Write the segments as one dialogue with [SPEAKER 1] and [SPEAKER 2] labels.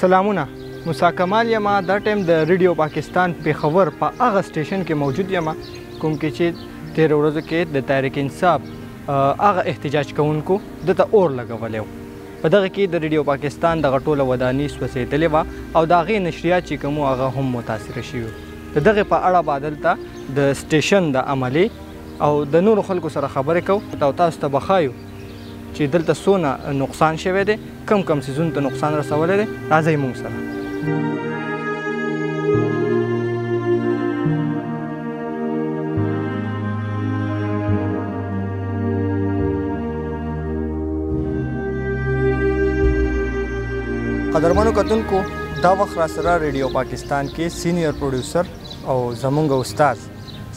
[SPEAKER 1] سلامونه موسی کمال یم دا ټایم د ریډیو پاکستان پیښور په هغه سټیشن کې موجود یم کوم کې چې تیر ورځو کې د تحریک انصاف هغه احتجاج کوونکو دته اور لګولی و په دغه کې د ریډیو پاکستان دغه ټوله وداني سوځېدلې وه او د هغې نشریات چې کوم هغه هم متاثره شوي د دغه په اړه به دلته د سټیشن د عملي او د نورو خلکو سره خبرې کوو او تاسو ته بخایو چې دلته سونه نقصان شوه دی کم کم سیزونو ته نقصان رسولی دی راځئ موږ سره قدرمنو کتونکو دا وخت را سره ریډیو پاکستان کې سینیئر پروډوسر او زمونږ استاد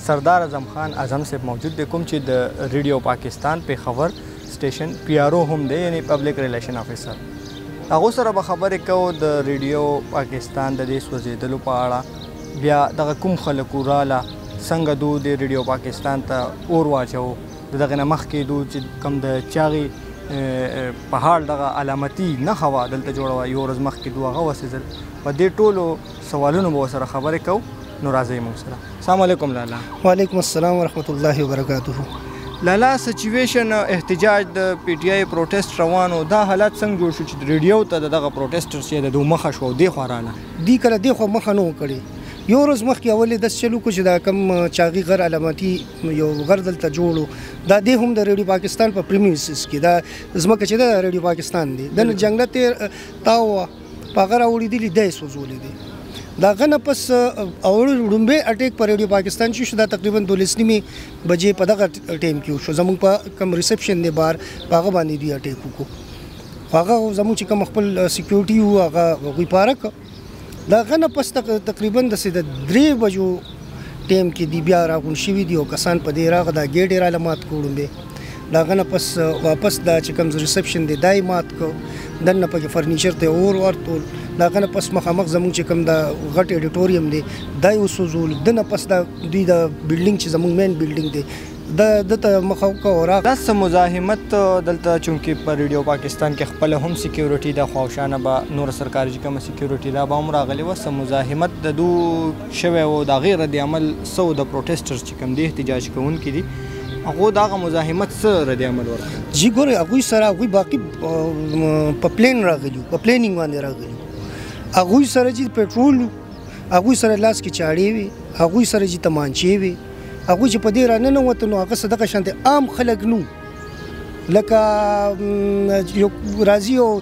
[SPEAKER 1] سردار اعظم خان اعظم صاحب موجود دی کوم چې د ریډیو پاکستان په خبر سټیشن پي آر او هم دی یعنی پبلک ریلیشن افیسر هغه سره به خبرې کوو د ریډیو پاکستان د دې سوځېدلو په اړه بیا دغه کوم خلک وراله څنګه دو د ریډیو پاکستان ته اور واچو د دغه نه مخکې دو چې کم د چاغي په حال دغه علامتي نه خوا دلته جوړه یو ورځ مخکې دوه غوسېدل په دې ټولو سوالونو به ورسره خبرې کوو نو راځئ موږ سره السلام علیکم لالا
[SPEAKER 2] وعلیکم السلام ورحمت الله وبرکاته
[SPEAKER 1] لالا سچویشن احتجاج د پی ټی آی پروټیسټ روانو دا حالت څنګه جوړ شو چې ریډیو ته دغه پروټیسټرز چې د دوه مخه شو دی خو رااله
[SPEAKER 2] دی کله دی خو مخه نه وکړي یو ورځ مخکې اولې د چلو کو چې دا کم چاغي غر علامتي یو غر دلته جوړو دا د هم د ریډیو پاکستان په پریمیسز کې دا زمکه چې د ریډیو پاکستان دی د جنگلت تاو په غره اوړېدلي دی سوځولي دي د هغه نه پس وړومبی اټیک پر ریډیو پاکستان چې شو دا تقریبا دولس نیمې بجې په دغه ټیم کې شو زموږ په کم ریسپشن دی بار په هغه باندې دوی اټیک وکړو هغه زموږ چې کوم خپل سکیورټي وو هغه غوي پارک دا غنه پس تقریبا د سید درې بجو ټیم کې دی بیا راغون شوی دی او کسان په دې راغ دا ګیډ را لمات کوړم به دا غنه پس واپس دا چې کوم ریسپشن دی دای مات کو دنه په فرنیچر ته اور ورتول دا غنه پس مخامخ زموږ چې کوم دا غټ اډیټوریم دی دای وسوزول دنه پس دا دوی دا بلډینګ چې زموږ مین بلډینګ دی د دته مخه وکړه
[SPEAKER 1] دا سم مزاحمت دلته چونکی پر ریډیو پاکستان کې خپل هم سکیورټي د خواوشانه به نور سرکاري کوم سکیورټي دا به هم راغلي و سم مزاحمت د دو شوی وو داغې رد عمل څه وو دپروټيسټرز چې کوم دي احتجاج کوونکي دي هغو داغه مزاحمت څه رد عمل ورکړ؟
[SPEAKER 2] جی ګورئ هغوی سره هغوی باقی په پلین راغلی په پلیننګ باندې راغلی هغوی سره جی پټرول هغوی سره لاس کې چاړې وي هغوی سره جی تمانچې وي هغوی چې په دې راننه وته نو هغه صدقه شانته عام خلک نو لکه یو راځي او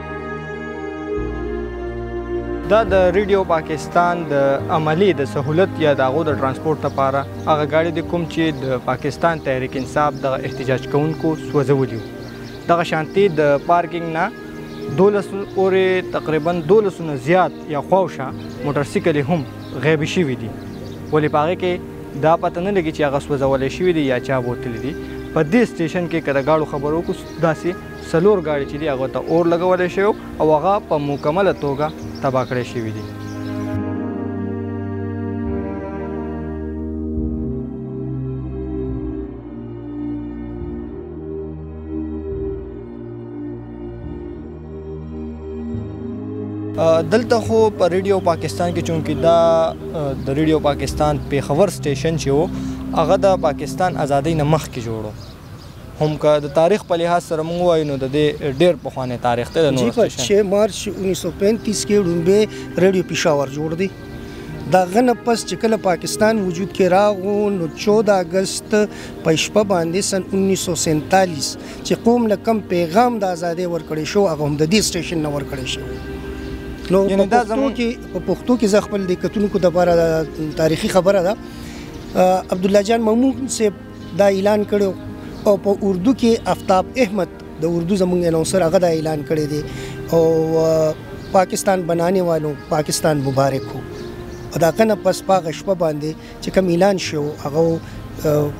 [SPEAKER 2] دا د ریډیو پاکستان
[SPEAKER 1] د عملی د سہولت یا د غو د ترانسپورت لپاره هغه غاړي د کوم چې د پاکستان تحریک انصاف د احتجاج کوونکو سوځولي دغه شانتي د پارکینګ نه دولس اورې تقریبا دولس نه زیات یا خوښه موټر سایکل هم غیب شوی دي ولې پاره کې دا پته نه لګي چې هغه سوځول شوی دي یا چا بوتل دي په دې سټیشن کې کړه غاړو خبرو کو داسې څلور ګاډي چې دي هغه ته اور لګول شوی او هغه په مکمله توګه تباه کړی شوي دي دلته خو په ریډیو پاکستان کې چونکی دا د ریډیو پاکستان پیښور سټیشن چې وو هغه د پاکستان ازادۍ نه مخکې جوړو هم که د تاریخ په لحاظ سره موږ وایو نو د دې ډیر پخوانی تاریخ دی د جی
[SPEAKER 2] نور په سټیشن 6 مارچ 1935 کې ړومبی ریډیو پېښور جوړ دی دا غنه پس چې کله پاکستان وجود کې راغو نو 14 اگست په شپه باندې سن 1947 چې قوم له کم پیغام د ازادۍ ورکړې شو هغه هم د دې سټیشن نه ورکړې شو نو یعنی په دا پښتو زموږ- کې په پښتو کې زه خپل د کتونکو لپاره دا تاریخي خبره ده عبد الله جان محمود صاحب دا اعلان کړو او په اردو کې افتاب احمد د اردو زمونږ اناونسر هغه دا اعلان کړی دی او پاکستان بنانے والوں پاکستان مبارک ہو او دا کنه پس پاغه شپه باندې چې کوم اعلان شو هغه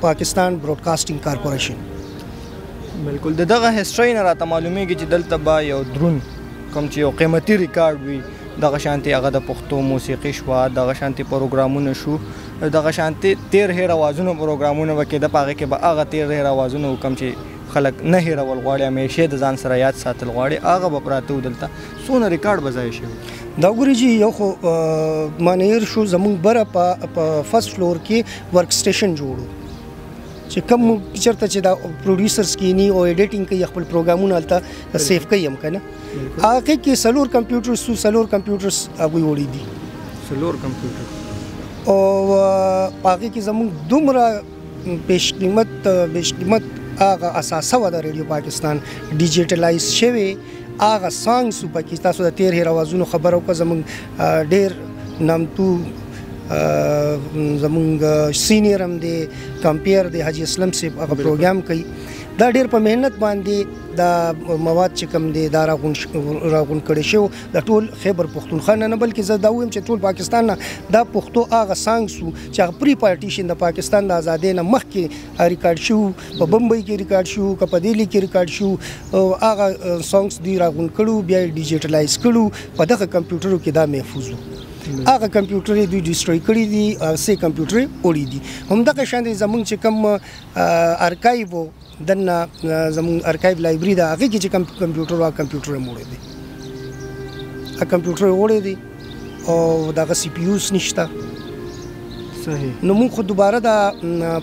[SPEAKER 2] پاکستان براډکاسټینګ کارپوریشن
[SPEAKER 1] بالکل دغه هیستوري نه راته معلومیږي چې دلته با یو درون کوم چې یو قیمتي ریکارډ وي دغه شانتې هغه د پښتو موسیقي شوه دغه شانتې پروګرامونه شو دغه شانتې تیر هیر اوازونو پروګرامونه وکړي د پاغه کې به هغه تیر هیر اوازونه وکم چې خلک نه هیرول غواړي همیشه د ځان سره یاد ساتل غواړي هغه به پراته دلته سونه ریکارډ بځای شي
[SPEAKER 2] دا ګوري جی یو خو مانیر شو زمون بره په فرست فلور کې ورک سټیشن جوړو چې کوم چرته چې دا پروډوسرز کینی او ایډیټینګ کوي خپل پروګرامونه الته سیف کوي هم کنه هغه کې سلور کمپیوټر سو سلور کمپیوټرز هغه وړي دي
[SPEAKER 1] سلور کمپیوټر
[SPEAKER 2] او هغه کې زموږ دومره پیش قیمت بیش قیمت هغه اساسه و د رادیو پاکستان ډیجیټلایز شوی هغه سانګ سو پکې تاسو د تیر هیر اوازونو خبرو کو زموږ ډیر نامتو زمونږ سینیرم دی کمپیر دی حاجی اسلم صاحب هغه پروګرام کوي دا ډیر په مهنت باندې دا مواد چې کم دي دا راغون کړي شو د ټول خیبر پښتونخوا نه بلکې زه دا وایم چې ټول پاکستان نه دا پښتو هغه سانګ سو چې هغه پری پارټیشن د پاکستان د ازادۍ نه مخکې ریکارډ شو په بمبئی کې ریکارډ شو که په دلی کې ریکارډ شو او هغه سانګز دی راغون کړو بیا ډیجیټلایز کړو په دغه کمپیوټرو کې دا محفوظ وو هغه کمپیوټر دوی ډیستروي کړی دي سه کمپیوټر وړي دي همدغه شان زمونږ چې کم ارکایو دننه زموږ ارکایو لایبرري ده هغې کې چې کوم کمپیوټر وه کمپیوټر هم وړی دی کمپیوټر یې وړی دی او دغه سی پي یوز نشته
[SPEAKER 1] صحیح
[SPEAKER 2] نو موږ خو دوباره دا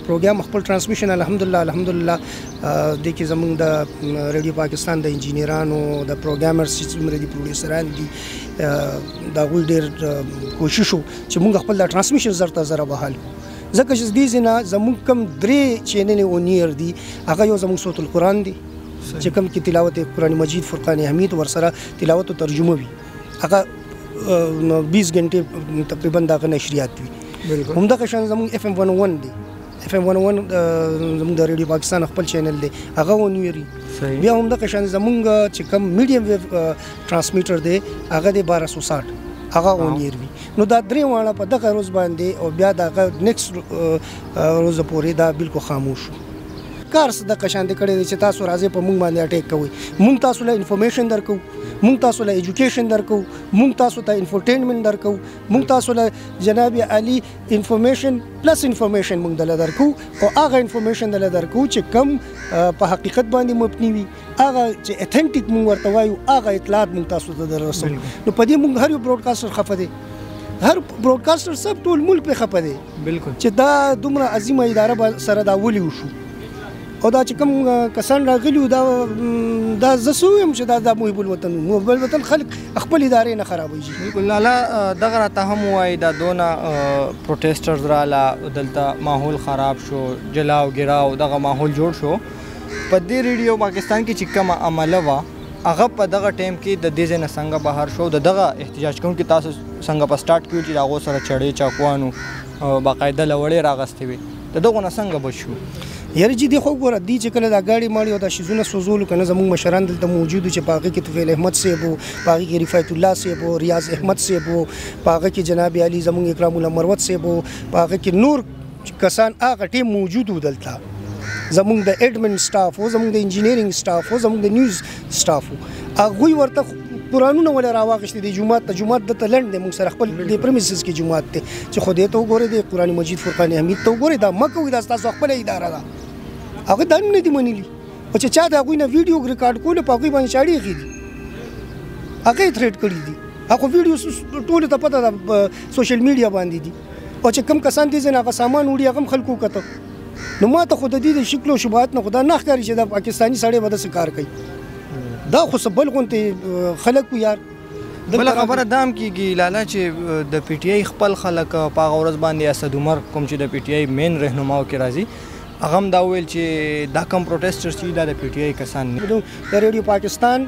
[SPEAKER 2] پروګرام خپل ترانسمیشن الحمدلله الحمدلله د کې زمونږ د رادیو پاکستان د انجینرانو د پروګرامرز چې څومره دي پروډوسران دي دا غوي ډیر کوشش وو چې موږ خپل د ترانسمیشن زر ته زر بحال کو ځکه چې دې زنا زموږ کم درې چینل او نیر دي هغه یو زموږ صوت القرآن دی چې کم کې تلاوت قرآن مجید فرقان حمید ورسره تلاوت او ترجمه وي هغه 20 غنټه تقریبا دا نشریات وي همدغه شان زموږ اف ام 101 دی اف ام 101 زموږ د ریډیو پاکستان خپل چینل دی هغه ونیری بیا هم د قشان زمونږ چې کم میډیم ویو ترانسمیټر دی هغه دی 1260 هغه ونیری نو دا درې واړه په دغه روز باندې او بیا دغه نیکسټ روز پورې دا بالکل خاموش شو کار څه د قشان د کړي چې تاسو راځي په مونږ باندې اٹیک کوي مونږ تاسو له انفارمیشن درکو مونږ تاسو له ایجوکیشن درکو مونږ تاسو ته انفورټینمنت درکو مونږ تاسو له جناب علي انفارمیشن پلس انفارمیشن مونږ دل درکو او هغه انفارمیشن دل درکو چې کم په حقیقت باندې مبني وي هغه چې اتنټیک مونږ ورته وایو هغه اطلاعات مونږ تاسو ته دررسو نو په دې مونږ هر یو براډکاسټر خفه دی هر براډکاسټر سب ټول ملک په خپه دی
[SPEAKER 1] بالکل
[SPEAKER 2] چې دا دومره عظیمه اداره سره دا ولي وشو او دا چې کوم کسان راغلی دا دا زسو هم چې دا د محب الوطن محب الوطن خلک خپل ادارې نه خرابوي
[SPEAKER 1] بالکل لالا دغه راته هم وای دا دونه پروتسترز رااله دلته ماحول خراب شو جلاو ګراو دغه ماحول جوړ شو په دې ریډیو پاکستان کې چې کومه عمله وه هغه په دغه ټایم کې د دې ځای نه څنګه بهر شو د دغه احتجاج کوونکي تاسو څنګه په سټارټ کې چې د هغو سره چړې چاکوانو باقاعده لوړې راغستې وي د دغو نه څنګه بچ شو
[SPEAKER 2] یاره جی دی خو ګوره دی چې کله دا غاړي ماړي او دا شیزونه سوزول کنه زموږ مشران دلته موجود چې پاګه کې طفیل احمد صاحب پاګه کې رفعت الله صاحب ریاض احمد صاحب پاګه کې جناب علي زموږ اکرام الله مروت صاحب پاګه کې نور چې کسان هغه ټیم موجود وو دلته زمونږ د اډمن سټاف او زمونږ د انجینیرینګ سټاف او زمونږ د نیوز سټاف هغه ورته قرانونه ولا راواغشت دي جمعه ته جمعه د تلند موږ سره خپل د پرمیسز کې جمعه ته چې خو دې ته وګوره د قران مجید فرقان حمید ته وګوره دا مکه وي دا تاسو خپل اداره ده هغه دا نه دي منلي او چې چا دا غوینه ویډیو ریکارډ کول په غوی باندې شاړي غي هغه تھریټ کړی دي هغه ویډیو ټول ته پته ده سوشل میډیا باندې دي او چې کم کسان دي ځنه هغه سامان وړي هغه خلکو وکته نو ما ته خو د دې د شکل او شبهات نه خدا نه ښکاري چې د پاکستاني سړی به داسې کار کوي دا خو څه بل غونتې خلک وو یار
[SPEAKER 1] بل خبره دام کیږي لالا چې د پی ټی آی خپل خلک په هغه ورځ باندې اسد عمر کوم چې د پی ټی آی مین رهنماو کې راځي هغه هم دا ویل چې دا کم پروټیسټر چې دا د پی ټی آی کسان
[SPEAKER 2] نه د ریډیو پاکستان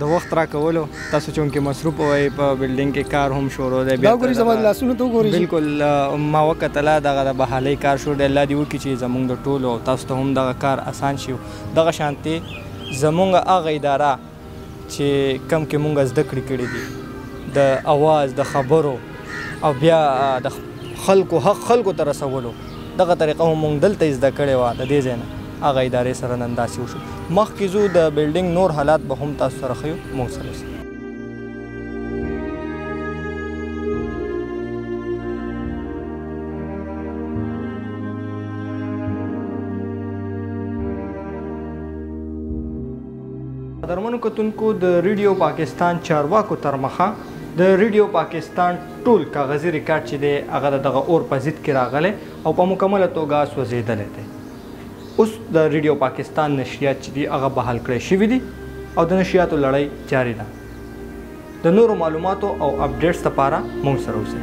[SPEAKER 2] د
[SPEAKER 1] وخت راکولو تاسو چونکه مصروف وئ په بلډینګ کې کار هم شروع دی
[SPEAKER 2] دا ګوري زما لاسونو ته ګوري
[SPEAKER 1] بالکل ما وکتل دغه د بحالي کار شروع دی الله دې وکړي چې زمونږ د ټولو او تاسو ته هم دغه کار اسان شي دغه شانتي زمونږ هغه اداره چې کم کې مونږ زده کړې کړې دي د اواز د خبرو او بیا د خلکو حق خلکو ته رسولو دغه طریقه هم مونږ دلته یې زده کړې وه، د دې ځای نه هغه ادارې سره نن داسې وشو. مخکې ځو د بلډنګ نور حالات به هم تاسو سره ښیو، مونږ سره اوسئ. قدرمنو کتونکو د ریډیو پاکستان چارواکو ترمخه، د ریډیو پاکستان ټول کاغذي ریکارډ چې دی هغه د دغه اور په ضد کې راغلی او په مکمله توګه سوځېدلی دی اوس د ریډیو پاکستان نشریات چې دی هغه بحال کړی شوي دي او د نشریاتو لړۍ جاري ده د نورو معلوماتو او اپډیټس لپاره مونږ سره اوسئ